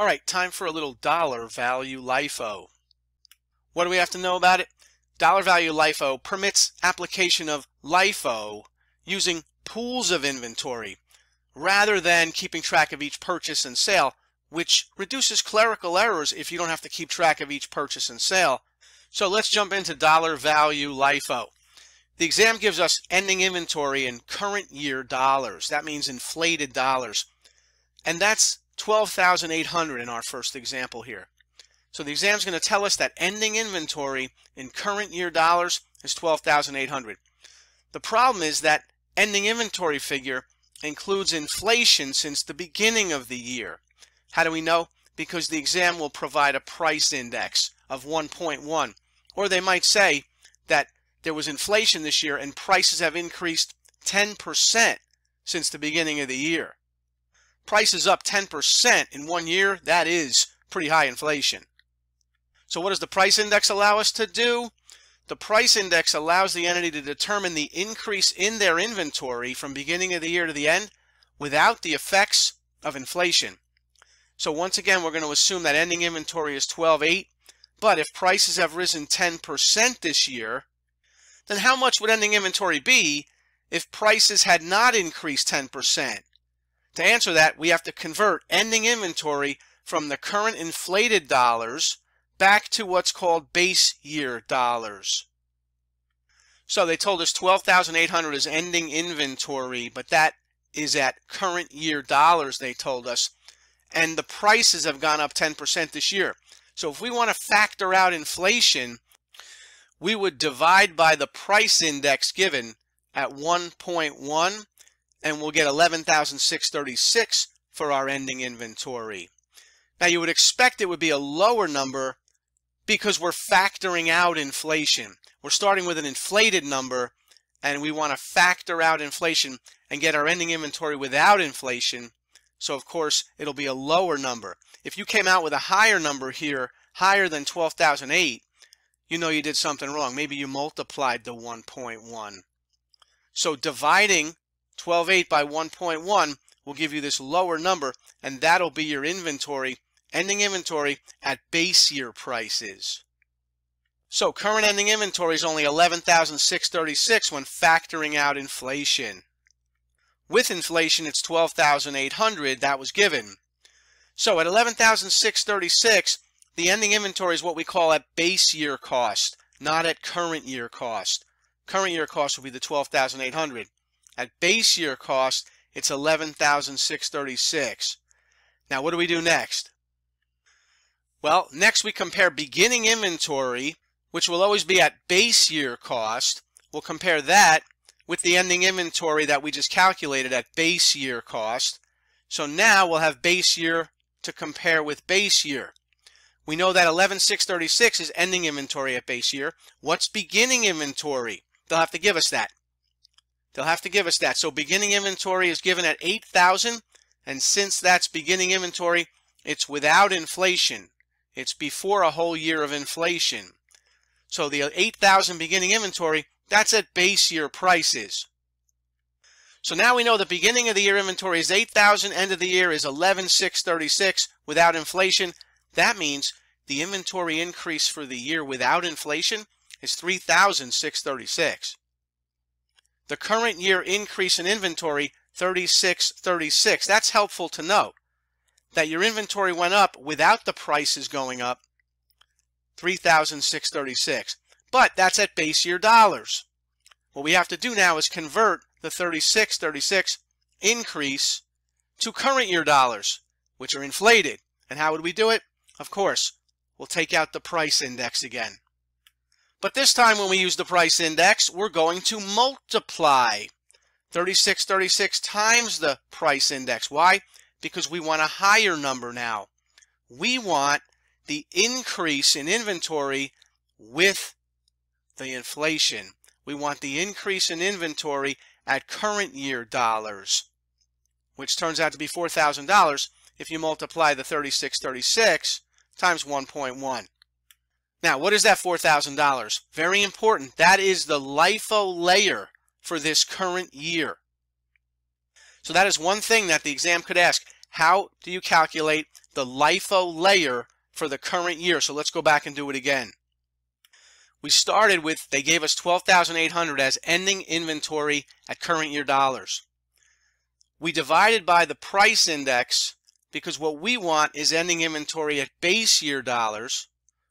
All right, time for a little dollar value LIFO. What do we have to know about it? Dollar value LIFO permits application of LIFO using pools of inventory rather than keeping track of each purchase and sale, which reduces clerical errors if you don't have to keep track of each purchase and sale. So let's jump into dollar value LIFO. The exam gives us ending inventory in current year dollars. That means inflated dollars. And that's 12,800 in our first example here. So the exam is going to tell us that ending inventory in current year dollars is 12,800. The problem is that ending inventory figure includes inflation since the beginning of the year. How do we know? Because the exam will provide a price index of 1.1. Or they might say that there was inflation this year and prices have increased 10% since the beginning of the year prices up 10% in one year, that is pretty high inflation. So what does the price index allow us to do? The price index allows the entity to determine the increase in their inventory from beginning of the year to the end without the effects of inflation. So once again, we're going to assume that ending inventory is 12.8, but if prices have risen 10% this year, then how much would ending inventory be if prices had not increased 10%? To answer that, we have to convert ending inventory from the current inflated dollars back to what's called base year dollars. So they told us 12,800 is ending inventory, but that is at current year dollars, they told us. And the prices have gone up 10% this year. So if we want to factor out inflation, we would divide by the price index given at 1.1 and we'll get 11,636 for our ending inventory. Now you would expect it would be a lower number because we're factoring out inflation. We're starting with an inflated number and we want to factor out inflation and get our ending inventory without inflation. So of course it'll be a lower number. If you came out with a higher number here, higher than 12,008, you know you did something wrong. Maybe you multiplied the 1.1. So dividing 12.8 by 1.1 will give you this lower number, and that'll be your inventory, ending inventory at base year prices. So current ending inventory is only 11,636 when factoring out inflation. With inflation, it's 12,800 that was given. So at 11,636, the ending inventory is what we call at base year cost, not at current year cost. Current year cost will be the 12,800. At base year cost, it's 11,636. Now, what do we do next? Well, next we compare beginning inventory, which will always be at base year cost. We'll compare that with the ending inventory that we just calculated at base year cost. So now we'll have base year to compare with base year. We know that 11,636 is ending inventory at base year. What's beginning inventory? They'll have to give us that. They'll have to give us that. So beginning inventory is given at 8,000 and since that's beginning inventory, it's without inflation. It's before a whole year of inflation. So the 8,000 beginning inventory, that's at base year prices. So now we know the beginning of the year inventory is 8,000, end of the year is 11,636 without inflation. That means the inventory increase for the year without inflation is 3,636. The current year increase in inventory, 3636. That's helpful to note that your inventory went up without the prices going up, 3636. But that's at base year dollars. What we have to do now is convert the 3636 increase to current year dollars, which are inflated. And how would we do it? Of course, we'll take out the price index again. But this time when we use the price index, we're going to multiply 3636 times the price index. Why? Because we want a higher number now. We want the increase in inventory with the inflation. We want the increase in inventory at current year dollars, which turns out to be $4,000 if you multiply the 3636 times 1.1. Now, what is that $4,000? Very important. That is the LIFO layer for this current year. So that is one thing that the exam could ask. How do you calculate the LIFO layer for the current year. So let's go back and do it again. We started with, they gave us 12,800 as ending inventory at current year dollars. We divided by the price index because what we want is ending inventory at base year dollars.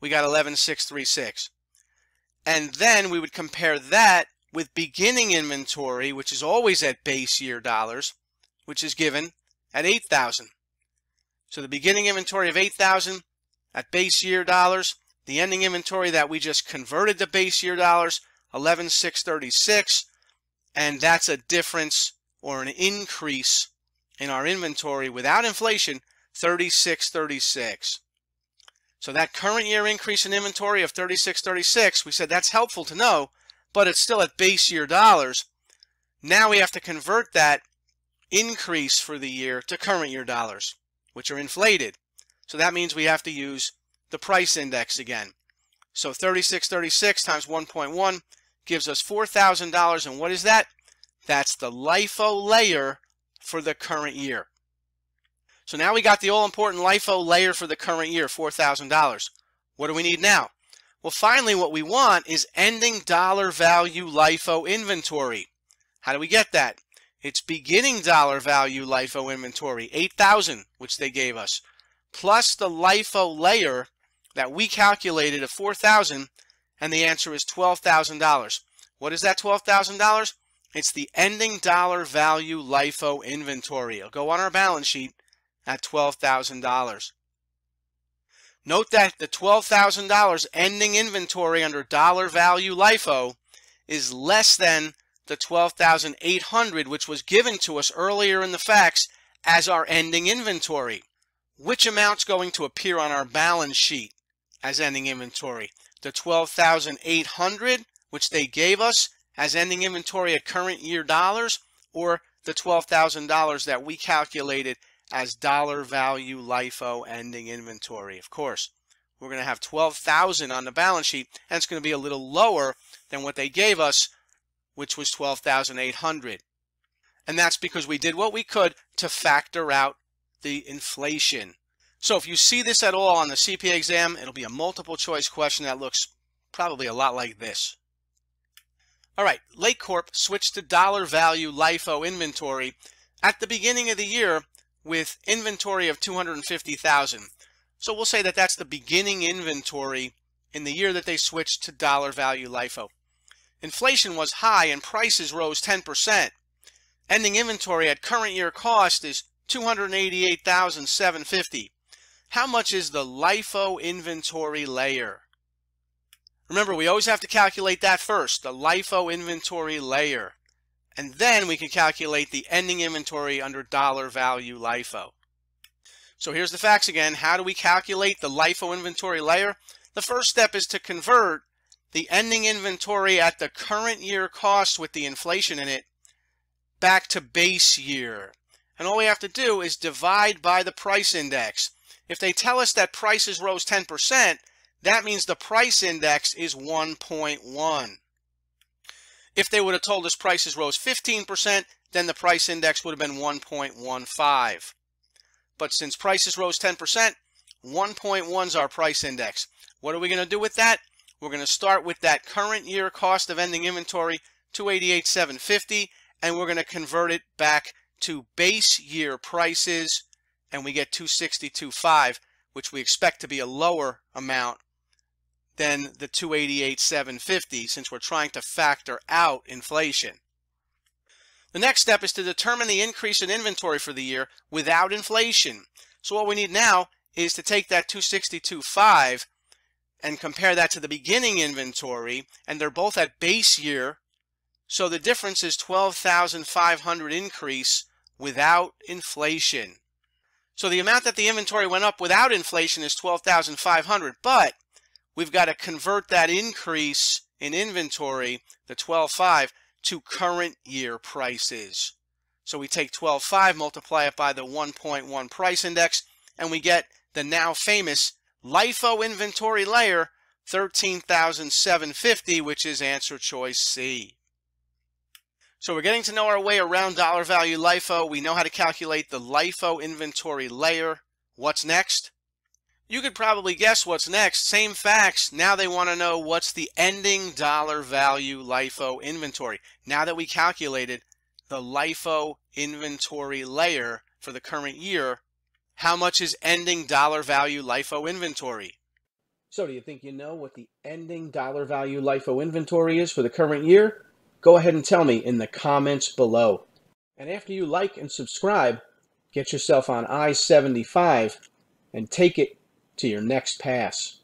We got 11,636. And then we would compare that with beginning inventory, which is always at base year dollars, which is given at 8,000. So the beginning inventory of 8,000 at base year dollars, the ending inventory that we just converted to base year dollars, 11,636, and that's a difference or an increase in our inventory without inflation, 3636. So that current year increase in inventory of 3636, we said that's helpful to know, but it's still at base year dollars. Now we have to convert that increase for the year to current year dollars, which are inflated. So that means we have to use the price index again. So 3636 times 1.1 gives us $4,000. And what is that? That's the LIFO layer for the current year. So now we got the all-important LIFO layer for the current year, $4,000. What do we need now? Well, finally, what we want is ending dollar value LIFO inventory. How do we get that? It's beginning dollar value LIFO inventory, 8,000, which they gave us, plus the LIFO layer that we calculated of 4,000, and the answer is $12,000. What is that $12,000? It's the ending dollar value LIFO inventory. It'll go on our balance sheet at $12,000. Note that the $12,000 ending inventory under dollar value LIFO is less than the 12,800 which was given to us earlier in the facts as our ending inventory. Which amount's going to appear on our balance sheet as ending inventory? The 12,800 which they gave us as ending inventory at current year dollars or the $12,000 that we calculated as dollar value LIFO ending inventory. Of course, we're going to have 12,000 on the balance sheet and it's going to be a little lower than what they gave us, which was 12,800. And that's because we did what we could to factor out the inflation. So if you see this at all on the CPA exam, it'll be a multiple choice question that looks probably a lot like this. All right, LakeCorp switched to dollar value LIFO inventory at the beginning of the year with inventory of 250,000. So we'll say that that's the beginning inventory in the year that they switched to dollar value LIFO. Inflation was high and prices rose 10%. Ending inventory at current year cost is 288,750. How much is the LIFO inventory layer? Remember, we always have to calculate that first, the LIFO inventory layer and then we can calculate the ending inventory under dollar value LIFO. So here's the facts again. How do we calculate the LIFO inventory layer? The first step is to convert the ending inventory at the current year cost with the inflation in it back to base year. And all we have to do is divide by the price index. If they tell us that prices rose 10%, that means the price index is 1.1. If they would have told us prices rose 15%, then the price index would have been 1.15. But since prices rose 10%, 1.1 is our price index. What are we going to do with that? We're going to start with that current year cost of ending inventory, 288,750, and we're going to convert it back to base year prices, and we get 262.5, which we expect to be a lower amount than the 288,750 since we're trying to factor out inflation. The next step is to determine the increase in inventory for the year without inflation. So what we need now is to take that 262.5 and compare that to the beginning inventory, and they're both at base year. So the difference is 12,500 increase without inflation. So the amount that the inventory went up without inflation is 12,500, but we've got to convert that increase in inventory, the 12.5, to current year prices. So we take 12.5, multiply it by the 1.1 price index, and we get the now famous LIFO inventory layer, 13,750, which is answer choice C. So we're getting to know our way around dollar value LIFO. We know how to calculate the LIFO inventory layer What's next? You could probably guess what's next. Same facts. Now they want to know what's the ending dollar value LIFO inventory. Now that we calculated the LIFO inventory layer for the current year, how much is ending dollar value LIFO inventory? So do you think you know what the ending dollar value LIFO inventory is for the current year? Go ahead and tell me in the comments below. And after you like and subscribe, get yourself on I-75 and take it to your next pass.